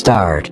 start.